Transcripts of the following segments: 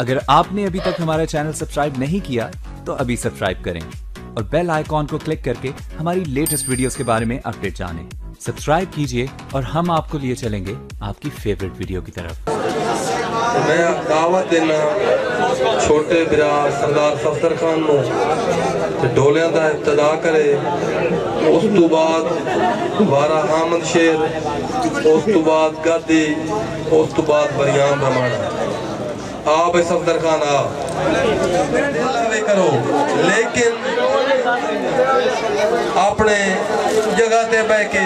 अगर आपने अभी तक हमारा चैनल सब्सक्राइब नहीं किया तो अभी सब्सक्राइब करें और बेल आइकॉन को क्लिक करके हमारी लेटेस्ट वीडियोस के बारे में अपडेट जानें। सब्सक्राइब कीजिए और हम आपको लिए चलेंगे आपकी फेवरेट वीडियो की तरफ मैं दावत देना छोटे बिरा सरदार सफदर खान ਨੂੰ ਤੇ ਢੋਲਿਆਂ ਦਾ ਇਬਤਦਾ ਕਰੇ ਉਸ ਤੋਂ ਬਾਅਦ ਵਾਰਾ ਹਾਮਦ ਸ਼ੇਰ ਉਸ ਤੋਂ ਬਾਅਦ ਗਾਦੀ ਉਸ ਤੋਂ ਬਾਅਦ ਬਰਿਆਮ ਰਮਾਣਾ आप सफदर खान आ करो। लेकिन अपने जगह ते बह के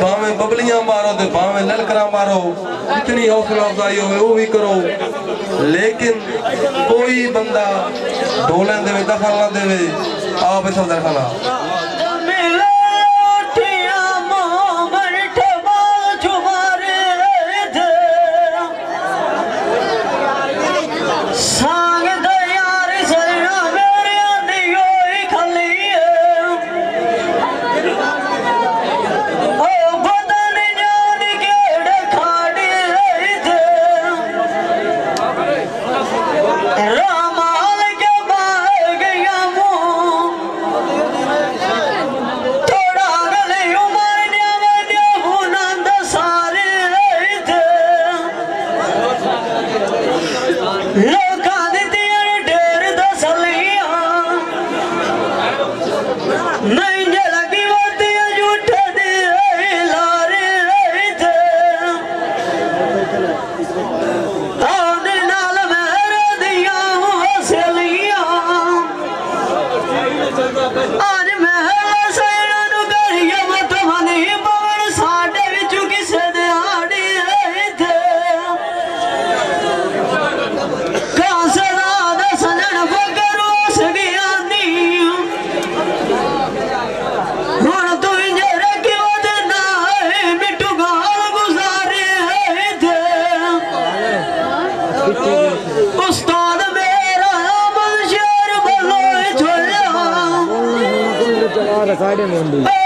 भावे बबलियाँ मारो ते भावे ललकरा मारो। जितनी हौसला अफजाई हो भी करो। लेकिन कोई बंदा ढोलें देवे, दखल ना देवे आप सफदर खान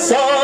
So.